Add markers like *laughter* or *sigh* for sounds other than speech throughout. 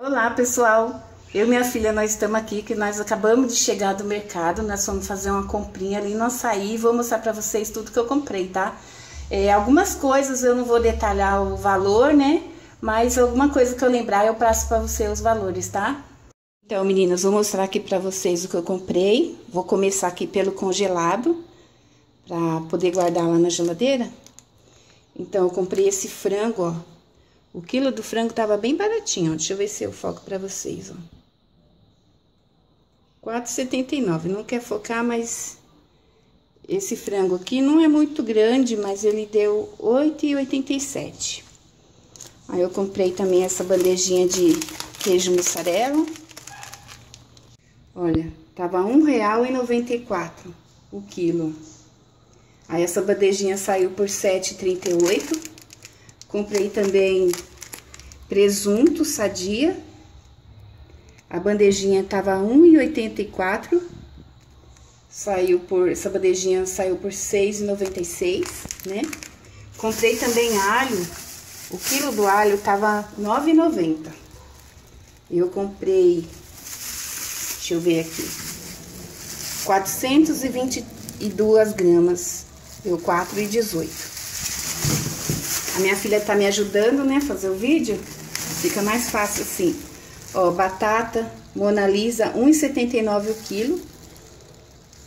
Olá pessoal, eu e minha filha nós estamos aqui que nós acabamos de chegar do mercado, nós fomos fazer uma comprinha ali no açaí vou mostrar para vocês tudo que eu comprei, tá? É, algumas coisas eu não vou detalhar o valor, né? Mas alguma coisa que eu lembrar eu passo para vocês os valores, tá? Então meninas, vou mostrar aqui para vocês o que eu comprei, vou começar aqui pelo congelado, para poder guardar lá na geladeira. Então eu comprei esse frango, ó, o quilo do frango tava bem baratinho. Deixa eu ver se eu foco pra vocês, ó. 4,79. Não quer focar, mas esse frango aqui não é muito grande, mas ele deu 8,87. Aí eu comprei também essa bandejinha de queijo mussarela. Olha, tava R$ 1,94 o quilo. Aí essa bandejinha saiu por R$ 7,38. Comprei também presunto sadia. A bandejinha tava 1,84. Saiu por essa bandejinha saiu por 6,96, né? Comprei também alho. O quilo do alho tava 9,90. Eu comprei Deixa eu ver aqui. 422 gramas. Deu 4,18. A minha filha tá me ajudando, né, fazer o vídeo. Fica mais fácil assim. Ó, batata Mona Lisa, 1,79 o quilo.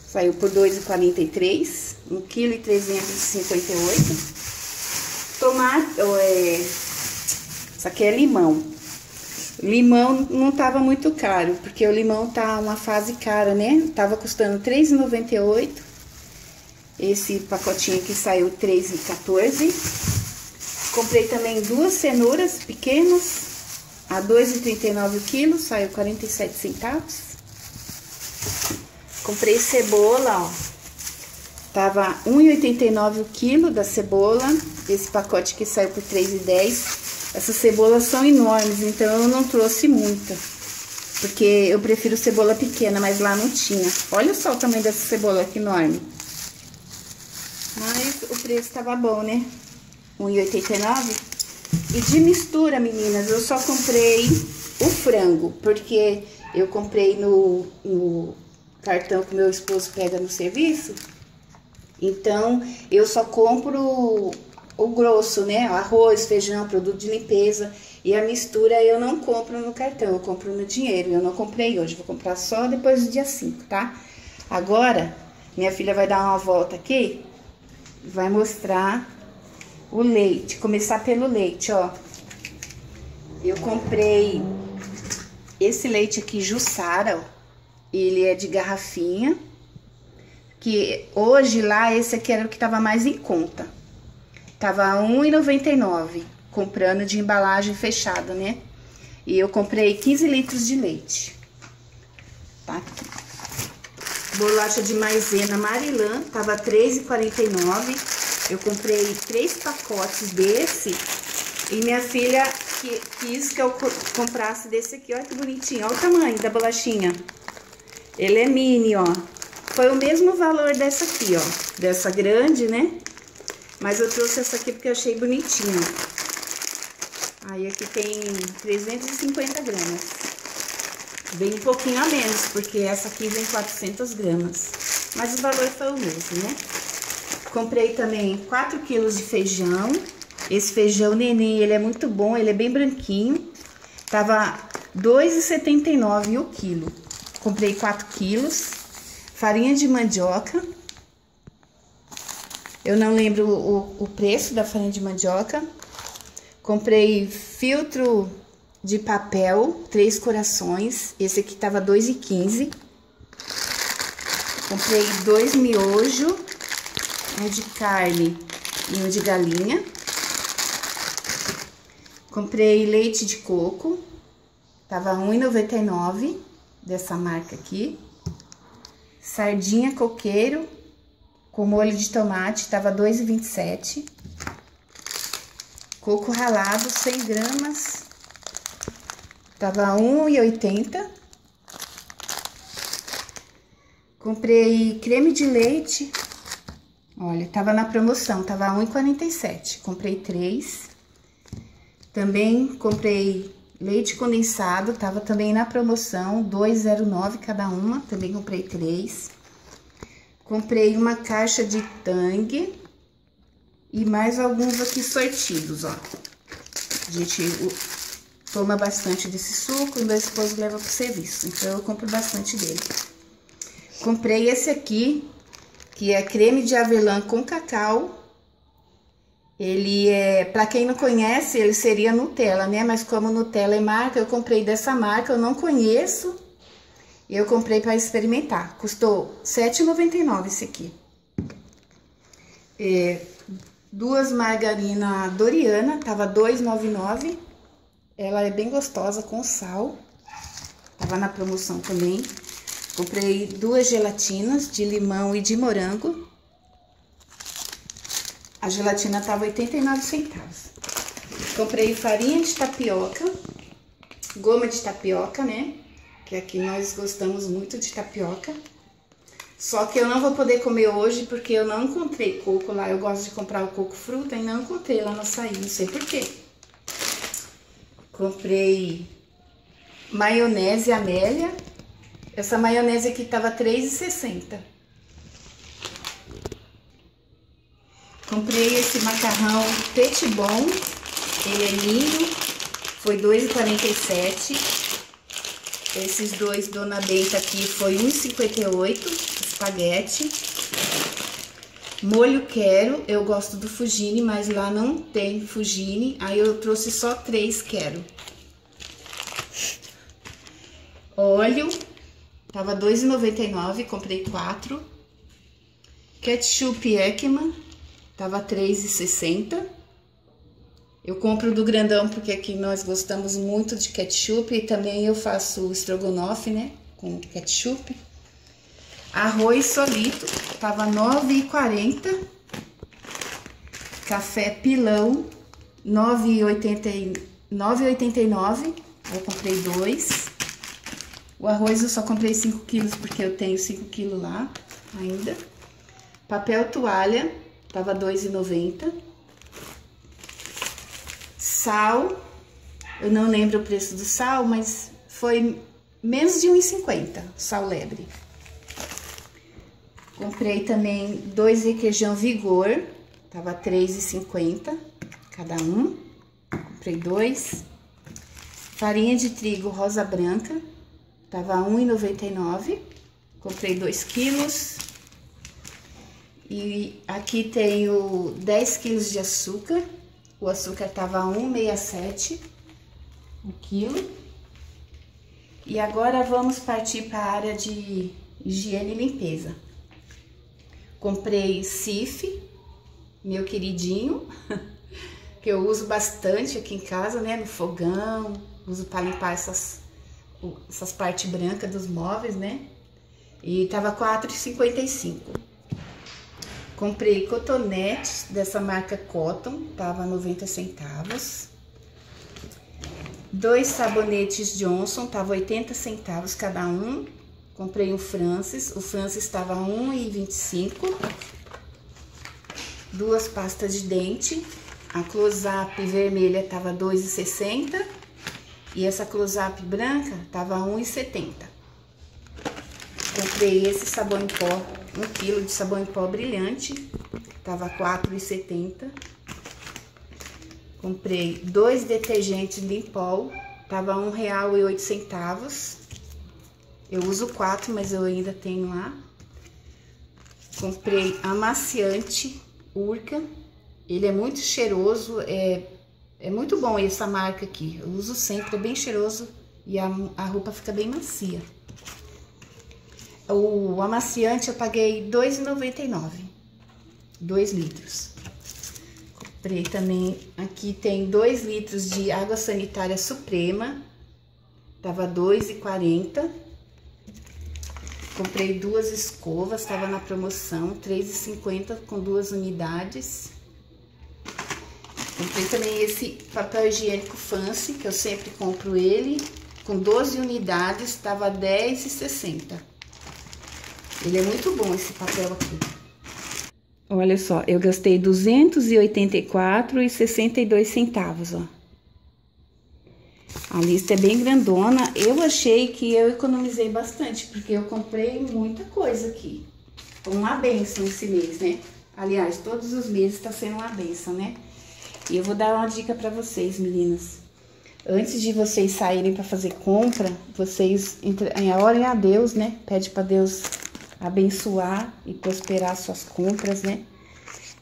Saiu por 2,43. 1 kg e 358. Tomate, ó, é... Isso aqui é limão. Limão não tava muito caro, porque o limão tá uma fase cara, né? Tava custando R$3,98. Esse pacotinho aqui saiu R$3,14. Comprei também duas cenouras pequenas, a 2,39 o quilo, saiu 47 centavos. Comprei cebola, ó. Tava 1,89 o quilo da cebola. Esse pacote que saiu por 3,10. Essas cebolas são enormes, então eu não trouxe muita. Porque eu prefiro cebola pequena, mas lá não tinha. Olha só o tamanho dessa cebola, que enorme. Mas o preço tava bom, né? 1,89. E de mistura, meninas, eu só comprei o frango, porque eu comprei no, no cartão que meu esposo pega no serviço. Então, eu só compro o grosso, né? Arroz, feijão, produto de limpeza. E a mistura eu não compro no cartão, eu compro no dinheiro. Eu não comprei hoje, vou comprar só depois do dia 5, tá? Agora, minha filha vai dar uma volta aqui, vai mostrar o leite, começar pelo leite, ó. Eu comprei esse leite aqui, Jussara. Ele é de garrafinha. Que hoje lá, esse aqui era o que tava mais em conta. Tava R$1,99, comprando de embalagem fechada, né? E eu comprei 15 litros de leite. Tá aqui. Bolacha de maisena Marilã, tava R$3,49. Eu comprei três pacotes desse e minha filha quis que eu comprasse desse aqui. Olha que bonitinho. Olha o tamanho da bolachinha. Ele é mini, ó. Foi o mesmo valor dessa aqui, ó. Dessa grande, né? Mas eu trouxe essa aqui porque eu achei bonitinha. Aí aqui tem 350 gramas. Vem um pouquinho a menos, porque essa aqui vem 400 gramas. Mas o valor foi o mesmo, né? Comprei também 4 quilos de feijão. Esse feijão neném, ele é muito bom, ele é bem branquinho. Tava R$ 2,79 o quilo. Comprei 4 quilos. Farinha de mandioca. Eu não lembro o, o preço da farinha de mandioca. Comprei filtro de papel, três corações. Esse aqui tava R$ 2,15. Comprei dois miojos um de carne e um de galinha. Comprei leite de coco, tava R$1,99 dessa marca aqui. Sardinha coqueiro com molho de tomate, tava R$2,27. Coco ralado, 100 gramas, tava R$1,80. Comprei creme de leite Olha, tava na promoção, tava R$1,47. Comprei três. Também comprei leite condensado, tava também na promoção, 2,09 cada uma, também comprei três. Comprei uma caixa de tangue e mais alguns aqui sortidos, ó. A gente toma bastante desse suco e meu esposo leva pro serviço, então eu compro bastante dele. Comprei esse aqui, que é creme de avelã com cacau. Ele é, para quem não conhece, ele seria Nutella, né? Mas como Nutella é marca, eu comprei dessa marca, eu não conheço. Eu comprei para experimentar. Custou R$ 7,99 esse aqui. É, duas margarina Doriana, tava R$ 2,99. Ela é bem gostosa com sal. Tava na promoção também. Comprei duas gelatinas de limão e de morango. A gelatina tava 89 centavos. Comprei farinha de tapioca, goma de tapioca, né? Que aqui nós gostamos muito de tapioca. Só que eu não vou poder comer hoje porque eu não encontrei coco lá. Eu gosto de comprar o coco fruta e não encontrei lá no açaí, não sei porquê. Comprei maionese Amélia essa maionese aqui tava R$3,60. Comprei esse macarrão Petit Bon, ele é linho, foi R$2,47. Esses dois Dona Benta aqui foi R$1,58, espaguete. Molho quero, eu gosto do Fugine, mas lá não tem Fugine, aí eu trouxe só três quero. Óleo, Tava R$2,99, comprei quatro. Ketchup Ekman, tava R$3,60. Eu compro do grandão porque aqui nós gostamos muito de ketchup e também eu faço estrogonofe, né, com ketchup. Arroz solito, tava R$9,40. Café pilão, R$9,89. Eu comprei dois. O arroz eu só comprei 5 quilos porque eu tenho 5 quilos lá ainda. Papel toalha, tava R$2,90. Sal, eu não lembro o preço do sal, mas foi menos de R$1,50, sal lebre. Comprei também dois requeijão Vigor, tava R$3,50 cada um. Comprei dois. Farinha de trigo rosa branca, Tava R$1,99. Comprei 2 quilos. E aqui tenho 10 quilos de açúcar. O açúcar tava R$1,67 o quilo. E agora vamos partir para a área de higiene e limpeza. Comprei Cif, meu queridinho, *laughs* que eu uso bastante aqui em casa, né? No fogão, uso para limpar essas essas partes brancas dos móveis, né? E tava R$4,55. Comprei cotonetes dessa marca Cotton, tava 90 centavos. Dois sabonetes Johnson, tava 80 centavos cada um. Comprei um Francis, o Francis estava 1,25. Duas pastas de dente, a Close-Up vermelha tava 2,60 e essa close-up branca tava 1,70. Comprei esse sabão em pó, um quilo de sabão em pó brilhante, tava 4,70. Comprei dois detergentes Limpol, tava R$ 1,08. Eu uso quatro, mas eu ainda tenho lá. Comprei amaciante Urca. Ele é muito cheiroso, é é muito bom essa marca aqui. Eu uso sempre, é bem cheiroso e a, a roupa fica bem macia. O amaciante eu paguei R$ 2,99. 2 litros. Comprei também, aqui tem 2 litros de água sanitária suprema. Tava R$ 2,40. Comprei duas escovas, tava na promoção, R$ 3,50 com duas unidades. Comprei também esse papel higiênico Fancy, que eu sempre compro ele, com 12 unidades, estava R$10,60. Ele é muito bom esse papel aqui. Olha só, eu gastei R$284,62 centavos, ó. A lista é bem grandona. Eu achei que eu economizei bastante, porque eu comprei muita coisa aqui. Uma benção esse mês, né? Aliás, todos os meses tá sendo uma benção, né? E eu vou dar uma dica para vocês, meninas. Antes de vocês saírem para fazer compra, vocês orem a Deus, né? Pede para Deus abençoar e prosperar suas compras, né?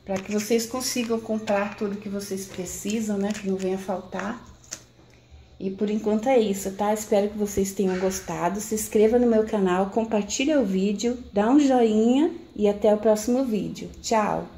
Para que vocês consigam comprar tudo que vocês precisam, né? Que não venha faltar. E por enquanto é isso, tá? Espero que vocês tenham gostado. Se inscreva no meu canal, compartilhe o vídeo, dá um joinha e até o próximo vídeo. Tchau!